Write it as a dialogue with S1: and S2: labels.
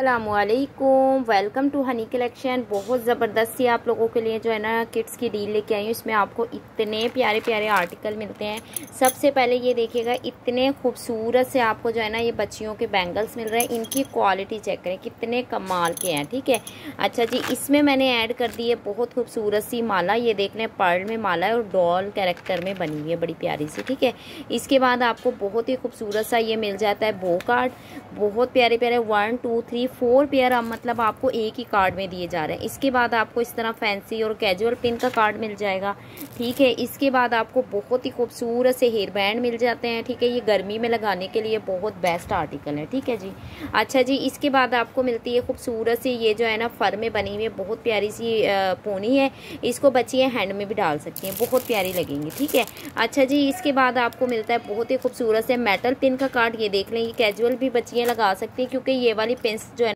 S1: Allam welcome to Honey collection बहुत ज़बरदस्त सी आप लोगों के लिए जो है ना किड्स की डील लेके आई हूँ। इसमें आपको इतने प्यारे प्यारे आर्टिकल मिलते हैं। सबसे पहले ये देखिएगा, इतने खूबसूरत से आपको जो है ना ये बच्चियों के बैंगल्स मिल रहे हैं। इनकी क्वालिटी चेक करें, कितने कमाल के हैं, ठीक है? अच्छा जी, इसमें मैंने ऐड कर दी है बहुत खूबसूरत सी माला। ये देख लें पर्ल में माला है और डॉल कैरेक्टर में बनी हुई है बड़ी प्यारी सी, ठीक है? इसके बाद आपको बहुत ही खूबसूरत सा ये मिल जाता है बो कार्ड बहुत प्यारे प्यारे one two three four pair अब मतलब आपको एक ही कार्ड में दिए जा रहे हैं। इसके बाद आपको इस तरह फैंसी और कैजुअल पिन का कार्ड मिल जाएगा, ठीक है? इसके बाद आपको बहुत ही खूबसूरत से हेयर बैंड मिल जाते हैं, ठीक है? ये गर्मी में लगाने के लिए बहुत बेस्ट आर्टिकल है, ठीक है जी? अच्छा जी, इसके बाद आपको मिलती है खूबसूरत सी ये जो है ना, फर में बनी हुई, बहुत प्यारी सी पोनी है। इसको बच्चियाँ हैंड में भी डाल सकती हैं, बहुत प्यारी लगेंगी, ठीक है? अच्छा जी, इसके बाद आपको मिलता है बहुत ही खूबसूरत से मेटल पिन का कार्ड, ये देख लें, ये कैजुअल भी बच्चियाँ लगा सकती हैं, क्योंकि ये वाली पिन